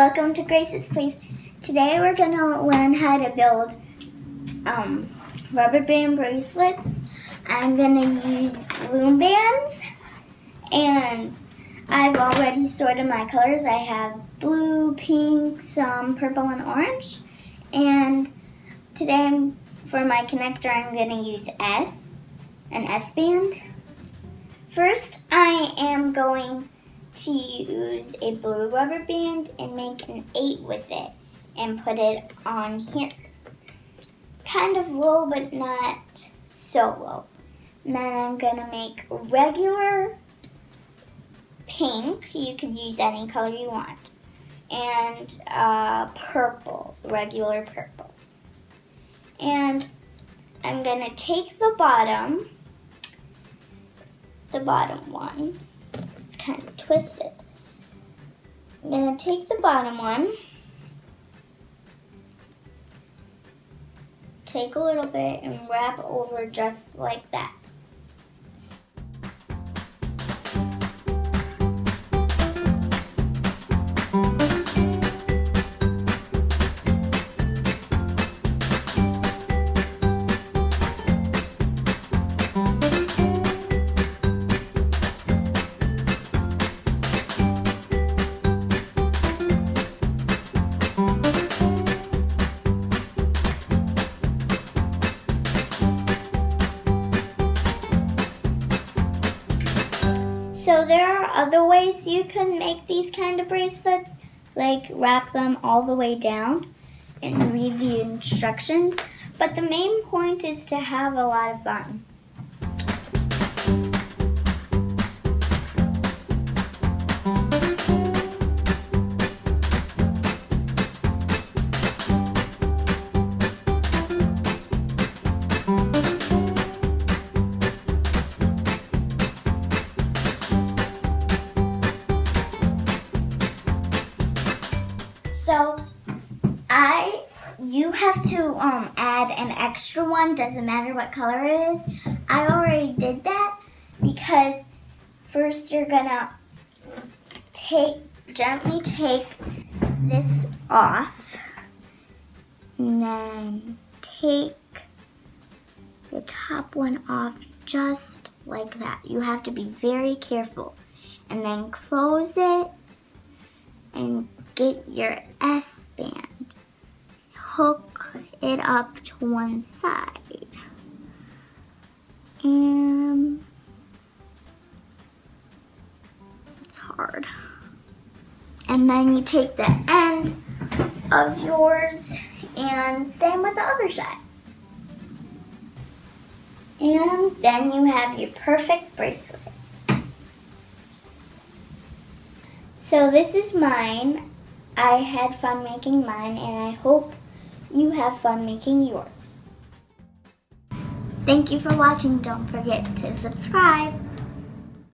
welcome to Grace's Place. Today we're going to learn how to build um, rubber band bracelets. I'm going to use loom bands and I've already sorted my colors. I have blue, pink, some purple and orange. And today for my connector I'm going to use S, an S band. First I am going to use a blue rubber band and make an 8 with it and put it on here. Kind of low but not so low. Then I'm to make regular pink. You could use any color you want. And uh, purple, regular purple. And I'm to take the bottom, the bottom one, kind of twisted. I'm going to take the bottom one, take a little bit and wrap over just like that. So there are other ways you can make these kind of bracelets, like wrap them all the way down and read the instructions. But the main point is to have a lot of fun. So I you have to um, add an extra one, doesn't matter what color it is. I already did that because first you're gonna take gently take this off and then take the top one off just like that. You have to be very careful and then close it and get your S band. Hook it up to one side. And it's hard. And then you take the end of yours and same with the other side. And then you have your perfect bracelet. So this is mine. I had fun making mine and I hope you have fun making yours. Thank you for watching. Don't forget to subscribe.